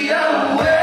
be away.